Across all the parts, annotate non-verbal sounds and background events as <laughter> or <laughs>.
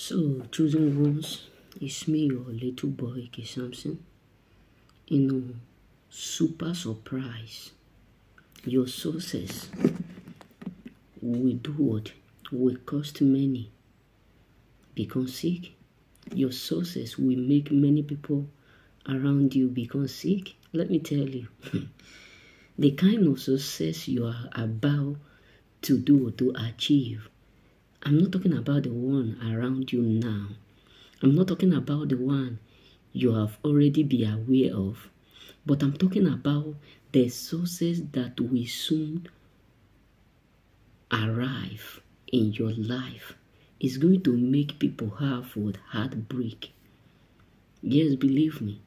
So, choosing ones, it's me, your little boy, K. Samson. You know, super surprise. Your sources will do what? Will cost many. Become sick. Your sources will make many people around you become sick. Let me tell you, <laughs> the kind of success you are about to do to achieve I'm not talking about the one around you now. I'm not talking about the one you have already be aware of. But I'm talking about the sources that will soon arrive in your life. It's going to make people have what heartbreak. Yes, believe me.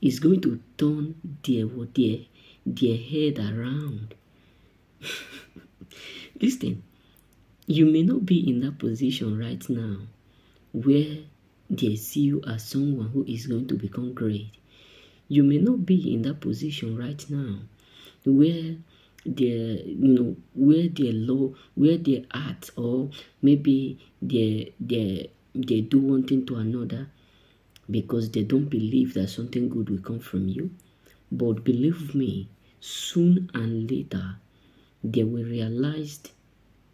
It's going to turn their their their head around. <laughs> Listen, you may not be in that position right now where they see you as someone who is going to become great. You may not be in that position right now where they you know where they're low where they're at or maybe they they they do one thing to another because they don't believe that something good will come from you but believe me soon and later they will realize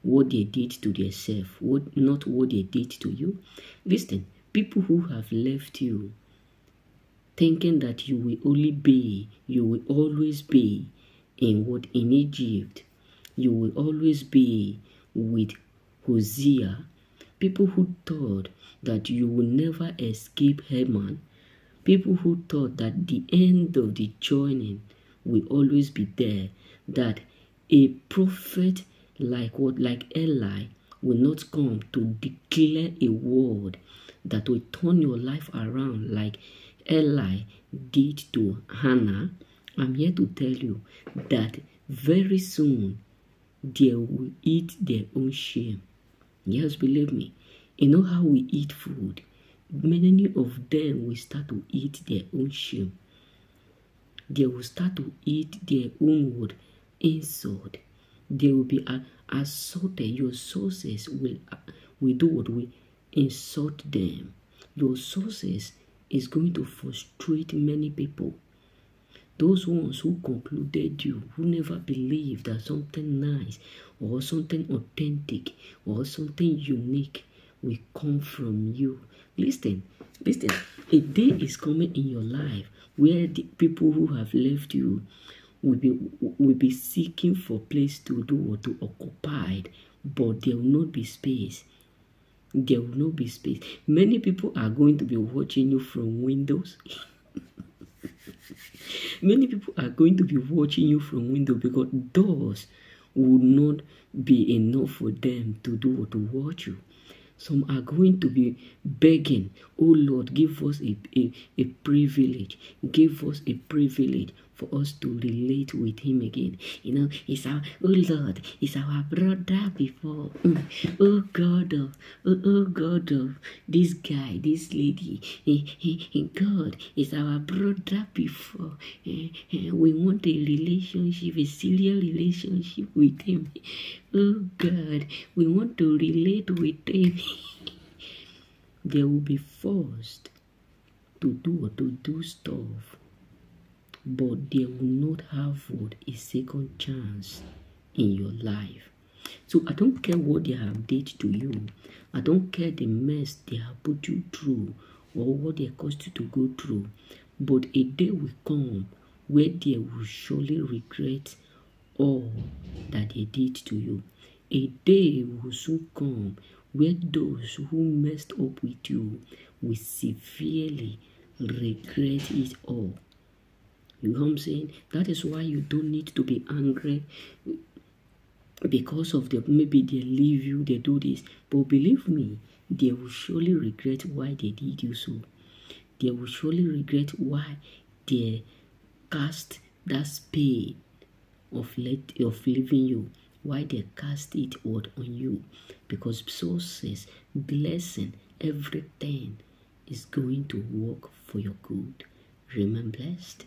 what they did to themselves, what not what they did to you. Listen, people who have left you thinking that you will only be, you will always be in what in Egypt, you will always be with Hosea. People who thought that you will never escape Haman, people who thought that the end of the journey will always be there, that a prophet like what like Eli will not come to declare a word that will turn your life around like Eli did to Hannah. I'm here to tell you that very soon they will eat their own shame. Yes, believe me. You know how we eat food? Many of them will start to eat their own shame. They will start to eat their own word insult they will be assaulted. Your sources will, will do what? we insult them. Your sources is going to frustrate many people. Those ones who concluded you, who never believed that something nice or something authentic or something unique will come from you. Listen, listen. A day is coming in your life where the people who have left you will be will be seeking for place to do or to occupy but there will not be space. There will not be space. Many people are going to be watching you from windows. <laughs> Many people are going to be watching you from window because doors will not be enough for them to do or to watch you. Some are going to be begging, Oh Lord, give us a, a, a privilege. Give us a privilege for us to relate with him again. You know, it's our oh Lord, it's our brother before. Mm. Oh God of oh, oh God of this guy, this lady. He, he, he, God is our brother before. Eh, eh, we want a relationship, a serious relationship with him. Oh God, we want to relate with Him. <laughs> they will be forced to do to do stuff, but they will not have what a second chance in your life. So I don't care what they have did to you. I don't care the mess they have put you through or what they caused you to go through. But a day will come where they will surely regret all that they did to you. A day will soon come where those who messed up with you will severely regret it all. You know what I'm saying? That is why you don't need to be angry because of the maybe they leave you, they do this. But believe me, they will surely regret why they did you so. They will surely regret why they cast that spade of let of leaving you why they cast it out on you because sources blessing everything is going to work for your good remain blessed